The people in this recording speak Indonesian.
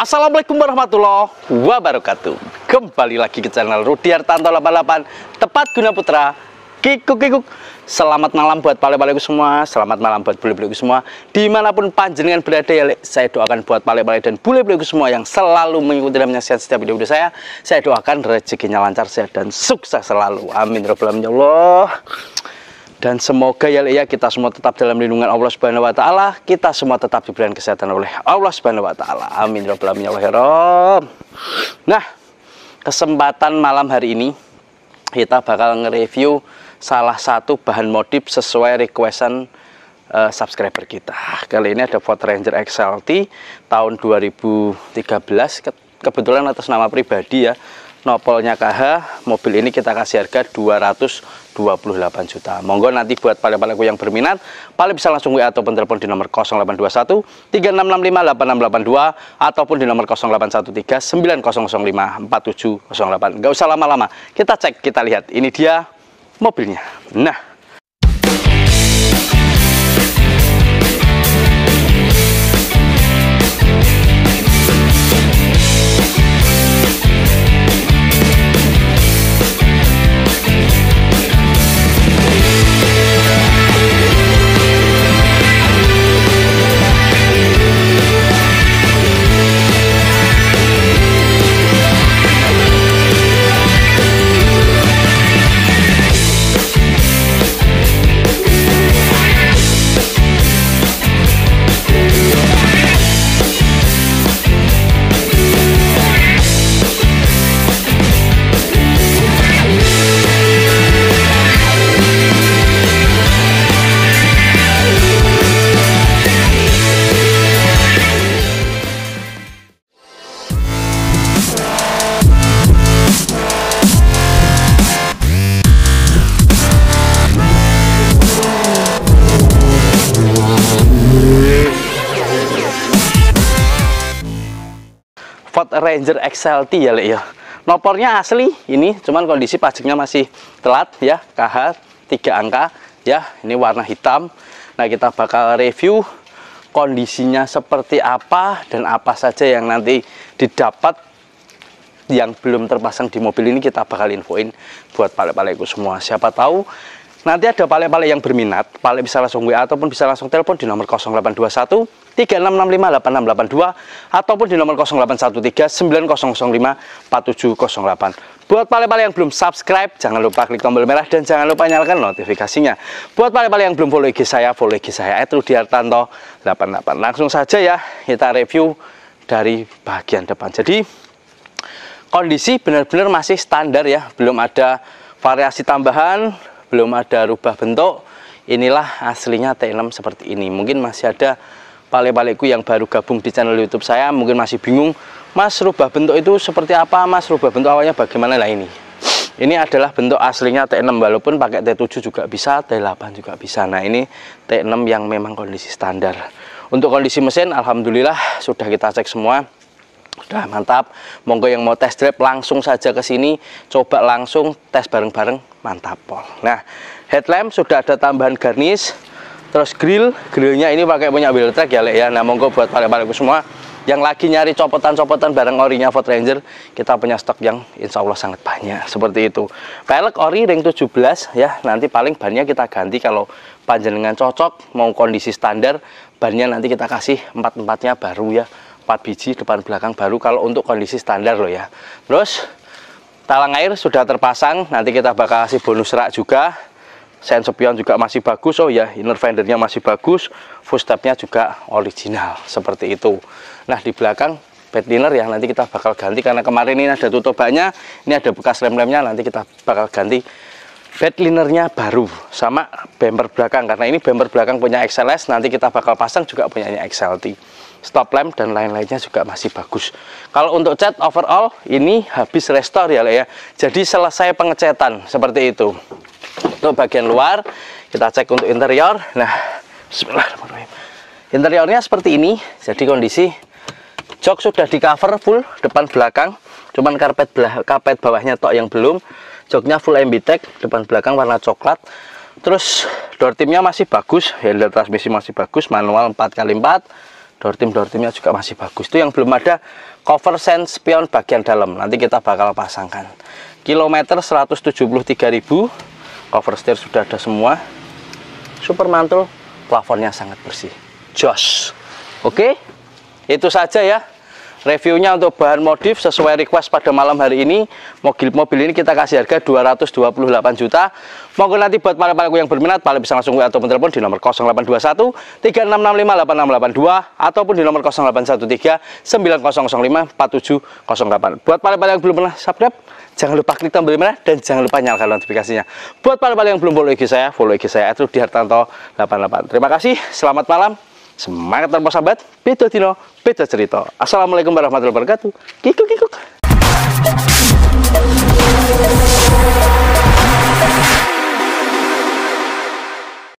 Assalamualaikum warahmatullahi wabarakatuh. Kembali lagi ke channel Rudi Tanto 88 Tepat Guna Putra Kikuk kikuk. Selamat malam buat pale-paleku semua Selamat malam buat bule-buleku semua. Di mana pun panjenengan berada ya Saya doakan buat pale-pale dan bule-buleku semua Yang selalu mengikuti dan menyaksikan setiap video-video saya. Saya doakan rezekinya lancar sehat dan sukses selalu. Amin Alamin. Ya Allah dan semoga ya ya kita semua tetap dalam lindungan Allah Subhanahu wa taala, kita semua tetap diberikan kesehatan oleh Allah Subhanahu wa taala. Amin ya rabbal alamin ya. Nah, kesempatan malam hari ini kita bakal nge-review salah satu bahan modif sesuai requestan uh, subscriber kita. Kali ini ada Ford Ranger XLT tahun 2013 kebetulan atas nama pribadi ya nopolnya KH mobil ini kita kasih harga 228 juta. Monggo nanti buat pale-paleku yang berminat paling bisa langsung WA ataupun telepon di nomor 0821 3665 8682 ataupun di nomor 0813 9005 4708 nggak usah lama-lama kita cek kita lihat. Ini dia mobilnya. Nah Ford Ranger XLT ya Le ya. Nopornya asli ini, cuman kondisi pajaknya masih telat ya, KH 3 angka ya. Ini warna hitam. Nah, kita bakal review kondisinya seperti apa dan apa saja yang nanti didapat yang belum terpasang di mobil ini kita bakal infoin buat pale-paleku semua. Siapa tahu nanti ada pale-pale yang berminat, pale bisa langsung WA ataupun bisa langsung telepon di nomor 0821 36658682 ataupun di nomor 081390054708. Buat pale-pale yang belum subscribe, jangan lupa klik tombol merah dan jangan lupa nyalakan notifikasinya. Buat pale-pale yang belum follow IG saya, follow IG saya @rudiartanto88. Langsung saja ya kita review dari bagian depan. Jadi kondisi benar-benar masih standar ya, belum ada variasi tambahan, belum ada rubah bentuk. Inilah aslinya T6 seperti ini. Mungkin masih ada pale-paleku yang baru gabung di channel YouTube saya mungkin masih bingung, Mas rubah bentuk itu seperti apa? Mas rubah bentuk awalnya bagaimana lah ini? Ini adalah bentuk aslinya T6 walaupun pakai T7 juga bisa, T8 juga bisa. Nah, ini T6 yang memang kondisi standar. Untuk kondisi mesin alhamdulillah sudah kita cek semua. Sudah mantap. Monggo yang mau test drive langsung saja ke sini, coba langsung tes bareng-bareng, mantap pol. Nah, headlamp sudah ada tambahan garnish terus grill grillnya ini pakai punya wheel track ya Le ya. Nah monggo buat para paleku semua. Yang lagi nyari copotan-copotan barang orinya Ford Ranger kita punya stok yang insya Allah sangat banyak. Seperti itu. Pelek ori ring 17 ya. Nanti paling bannya kita ganti kalau panjenengan cocok mau kondisi standar bannya nanti kita kasih empat-empatnya baru ya. 4 biji depan belakang baru kalau untuk kondisi standar loh ya. Terus talang air sudah terpasang nanti kita bakal kasih bonus rak juga sen sepion juga masih bagus. Oh ya inner fendernya masih bagus. Footstepnya juga original seperti itu. Nah di belakang bed liner ya nanti kita bakal ganti. Karena kemarin ini ada tutupannya ini ada bekas lem-lemnya nanti kita bakal ganti bed linernya baru sama bumper belakang. Karena ini bumper belakang punya XLS nanti kita bakal pasang juga punyanya XLT stop lamp dan lain-lainnya juga masih bagus. Kalau untuk cat overall ini habis restore ya ya. Jadi selesai pengecetan seperti itu untuk bagian luar. Kita cek untuk interior. Nah bismillahirrahmanirrahim. Interiornya seperti ini. Jadi kondisi jok sudah di cover full depan belakang. Cuman karpet belah, karpet bawahnya tok yang belum. Joknya full MBTEC depan belakang warna coklat. Terus door timnya masih bagus. Handle transmisi masih bagus manual 4x4 door tim door timnya juga masih bagus. Itu yang belum ada cover sense spion bagian dalam. Nanti kita bakal pasangkan. Kilometer 173.000 cover steer sudah ada semua. Super mantul. Plafonnya sangat bersih. Jos. Oke? Itu saja ya reviewnya untuk bahan modif sesuai request pada malam hari ini. Mobil-mobil ini kita kasih harga 228 juta. Monggo nanti buat para pelaku yang berminat paling bisa langsung atau telepon di nomor 0821 3665 8682 ataupun di nomor 0813 9005 4708 buat para yang belum pernah subscribe jangan lupa klik tombol merah dan jangan lupa nyalakan notifikasinya. Buat para yang belum follow IG saya follow IG saya di Hartanto 88 terima kasih selamat malam Semangat tanpa sahabat, beda dino, beda cerita. Assalamualaikum warahmatullahi wabarakatuh. Kikuk kikuk.